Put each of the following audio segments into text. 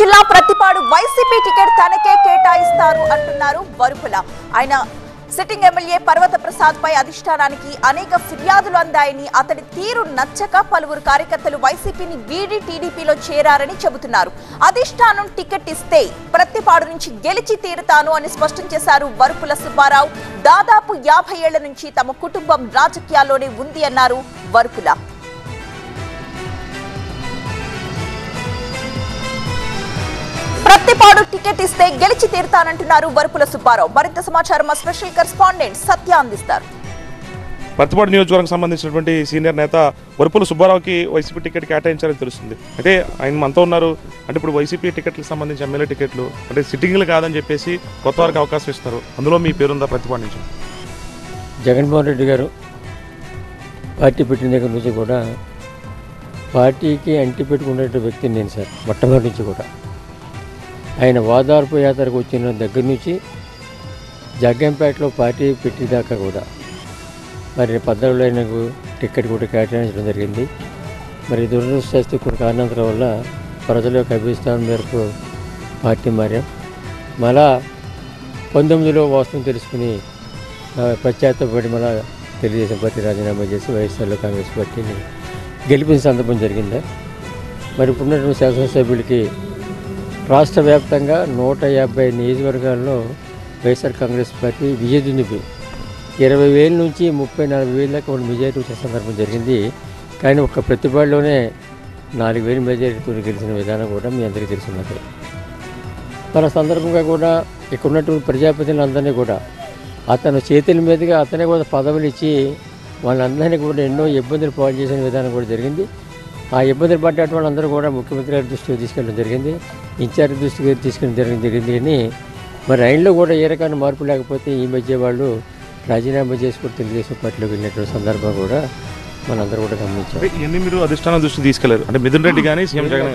జిల్లా Prathipadu YCP ticket తనకే కేటాయిస్తారు అంటున్నారు వరుపుల. ఆయన సిట్టింగ్ ఎమ్మెల్యే పర్వత ప్రసాద్ పై అధిష్టానానికి అనేక ఫిర్యాదులు అందాయని అతడి తీరు నచ్చక పలువురు కార్యకర్తలు వైసీపీని వీడి టీడీపీలో చేరారని చెబుతున్నారు. అధిష్టానం టికెట్ ఇస్తే ప్రతిపాడు నుంచి గెలిచి తీరుతాను అని స్పష్టం చేశారు వరుపుల సుబ్బారావు. దాదాపు యాభై ఏళ్ళ నుంచి తమ కుటుంబం రాజకీయాల్లోనే ఉంది అన్నారు వరుపుల. ప్రతిపాడు టికెట్ ఇస్తే గెలిచి తీరుతానంటున్నారు వరుపుల సుబ్బారావు. మరింత సమాచారం మా స్పెషల్ కరెస్పాండెంట్ సత్య అందిస్తారు. పత్తిపాడు నియోజకవర్గం సంబంధించినటువంటి సీనియర్ నేత వరుపుల సుబ్బారావుకి వైసీపీ టికెట్ కేటాయించారని తెలుస్తుంది. అయితే ఆయన మనతో ఉన్నారు. అంటే ఇప్పుడు వైసీపీ టికెట్లకు సంబంధించి ఎమ్మెల్యే టికెట్లు అంటే సిట్టింగ్లు కాదని చెప్పేసి కొత్త వారికి అవకాశం ఇస్తున్నారు. అందులో మీ పేరుందా ప్రతిపాడు నుంచి? జగన్మోహన్ రెడ్డి గారు పార్టీ పెట్టిన దగ్గర నుంచి కూడా పార్టీకి అంటి పెట్టుకునే వ్యక్తి నేను సార్ మొట్టమొదటి నుంచి కూడా. ఆయన వాదార్పు యాత్రకు వచ్చిన దగ్గర నుంచి జగ్గంపేటలో పార్టీ పెట్టేదాకా కూడా మరి పద్నాలుగులో ఆయనకు టికెట్ కూడా కేటాయించడం జరిగింది. మరి దురదృష్టస్తు కొన్ని కారణాల వల్ల ప్రజల యొక్క అభిస్థానం మేరకు పార్టీ మారాం. మళ్ళా పంతొమ్మిదిలో వాస్తవం తెలుసుకుని పశ్చాత్తపడి మళ్ళా తెలుగుదేశం పార్టీ రాజీనామా చేసి వైఎస్ఆర్లో కాంగ్రెస్ పార్టీని గెలిపిన సందర్భం జరిగిందా. మరి ఇప్పుడున్నటువంటి శాసనసభ్యులకి రాష్ట్ర వ్యాప్తంగా నూట యాభై నియోజకవర్గాల్లో వైఎస్ఆర్ కాంగ్రెస్ పార్టీ విజయదుంది ఇరవై వేల నుంచి ముప్పై నలభై వేల దాకా వాళ్ళు మెజారిటీ వచ్చే సందర్భం జరిగింది. కానీ ఒక ప్రతిపాడులోనే నాలుగు వేల మెజారిటీతో గెలిచిన విధానం కూడా మీ అందరికీ తెలుసున్నది. మన సందర్భంగా కూడా ఇక్కడ ఉన్నటువంటి ప్రజాప్రతినిధులందరినీ కూడా అతను చేతుల మీదుగా అతనే కూడా పదవులు ఇచ్చి వాళ్ళందరినీ కూడా ఎన్నో ఇబ్బందులు పాలు చేసిన విధానం కూడా జరిగింది. ఆ ఇబ్బందులు పడ్డటువంటి వాళ్ళందరూ కూడా ముఖ్యమంత్రి గారి దృష్టికి తీసుకెళ్ళడం జరిగింది ఇన్ఛార్జ్ దృష్టికి తీసుకెళ్ళడం జరిగింది జరిగింది కానీ మరి ఆయనలో కూడా ఏ రకమైన మార్పు లేకపోతే ఈ మధ్య వాళ్ళు రాజీనామా చేసుకుని తెలుగుదేశం పార్టీలోకి వెళ్ళినటువంటి సందర్భం కూడా మనందరూ కూడా గమనించాం. అంటే ఇవన్నీ మీరు అధిష్టానం దృష్టికి తీసుకెళ్ళారు. అంటే మిథున్ రెడ్డి కానీ సీఎం జగన్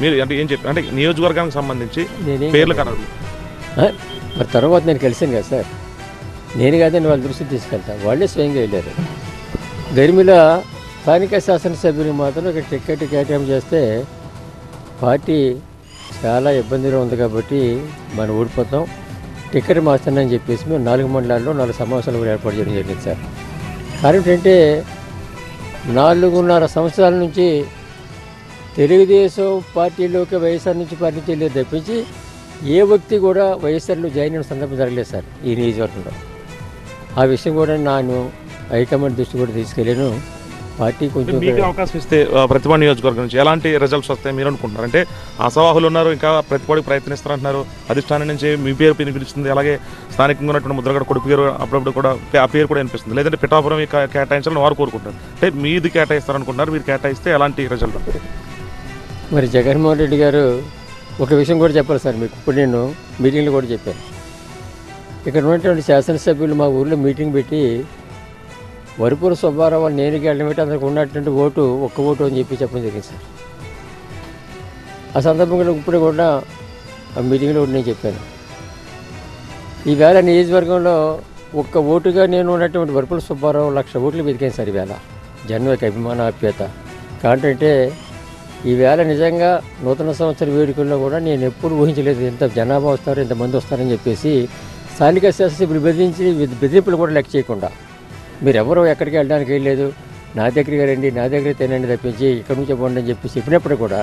మీరు అంటే ఏం చెప్పారు? అంటే నియోజకవర్గానికి సంబంధించి పేర్లు కలరు ఆ? మరి తర్వాత నేను కలిసాను కదా సార్. నేను కాదని వాళ్ళ దృష్టికి తీసుకెళ్తాను వాళ్ళే స్వయంగా వెళ్ళారు. గరిమిల స్థానిక శాసనసభ్యులు మాత్రం ఇక్కడ టికెట్ కేటాయింపు చేస్తే పార్టీ చాలా ఇబ్బందిగా ఉంది కాబట్టి మనం ఓడిపోతాం టికెట్ మార్చానని చెప్పేసి మేము నాలుగు మండలాల్లో నాలుగు సమావేశాలు కూడా ఏర్పాటు చేయడం జరిగింది సార్. కారణం ఏంటంటే నాలుగున్నర సంవత్సరాల నుంచి తెలుగుదేశం పార్టీలోకి వైఎస్ఆర్ నుంచి పార్టీ వెళ్ళేది తప్పించి ఏ వ్యక్తి కూడా వైఎస్ఆర్లో జాయిన్ అయిన సందర్భం జరగలేదు సార్ ఈ నియోజకవర్గంలో. ఆ విషయం కూడా నేను హైకమాండ్ దృష్టి కూడా తీసుకెళ్ళాను. పార్టీ కొంచెం మీకు అవకాశం ఇస్తే ఆ, ప్రతిపాడు నియోజకవర్గం నుంచి ఎలాంటి రిజల్ట్స్ వస్తాయి మీరు అనుకుంటున్నారు? అంటే అసవాహులు ఉన్నారు ఇంకా ప్రతిపాడికి ప్రయత్నిస్తారంటున్నారు అధిష్టానం నుంచి మీ పేరు వినిపిస్తుంది అలాగే స్థానికంగా ఉన్నటువంటి ముద్రగడ కొడుకు పేరు అప్పుడప్పుడు కూడా ఆ పేరు కూడా వినిపిస్తుంది. లేదంటే పిఠాపురం కేటాయించాలని వారు కోరుకుంటారు. అంటే మీది కేటాయిస్తారనుకుంటున్నారు మీరు కేటాయిస్తే ఎలాంటి రిజల్ట్ మరి జగన్మోహన్ రెడ్డి గారు ఒక విషయం కూడా చెప్పాలి సార్ మీకు. ఇప్పుడు నేను మీటింగ్లో కూడా చెప్పాను. ఇక్కడ ఉన్నటువంటి శాసనసభ్యులు మా ఊర్లో మీటింగ్ పెట్టి వరుపుల సుబ్బారావు నేను గెలడం పెట్టి అతనికి ఉన్నటువంటి ఓటు ఒక్క ఓటు అని చెప్పి చెప్పడం జరిగింది సార్. ఆ సందర్భంగా ఇప్పుడు కూడా ఆ మీటింగ్లో కూడా నేను చెప్పాను. ఈవేళ నియోజకవర్గంలో ఒక్క ఓటుగా నేను ఉన్నటువంటి వరుపుల సుబ్బారావు లక్ష ఓట్లు వెతికాను సార్ ఈవేళ. జనం యొక్క అభిమాన ఆప్యత కాంటే ఈవేళ నిజంగా నూతన సంవత్సర వేడుకల్లో కూడా నేను ఎప్పుడు ఊహించలేదు ఎంత జనాభా వస్తారు ఎంతమంది వస్తారని చెప్పేసి స్థానిక శాసనసభ్యులు బెదిరించి బెదిరింపులు కూడా లెక్క చేయకుండా మీరు ఎక్కడికి వెళ్ళడానికి వెళ్ళలేదు నా దగ్గరికి రండి నా దగ్గర తినండి తప్పించి ఇక్కడి నుంచి పోండి అని చెప్పి చెప్పినప్పుడు కూడా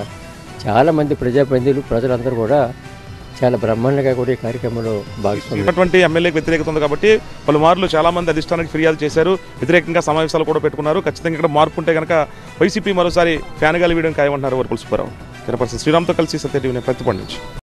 చాలామంది ప్రజాప్రతినిధులు ప్రజలందరూ కూడా చాలా బ్రహ్మాండంగా కూడా ఈ కార్యక్రమంలో భాగస్వామ్యం ఎమ్మెల్యేకి వ్యతిరేకత ఉంది కాబట్టి పలుమార్లు చాలా మంది అధిష్టానానికి ఫిర్యాదు చేశారు. వ్యతిరేకంగా సమావేశాలు కూడా పెట్టుకున్నారు. ఖచ్చితంగా ఇక్కడ మార్పు ఉంటే కనుక వైసీపీ మరోసారి ఫ్యాన్ గాలి వీయడం ఖాయమంటున్నారు వరపుల సుబ్బారావు. తిరుపతి శ్రీరామ్తో కలిసి సత్య టీవీ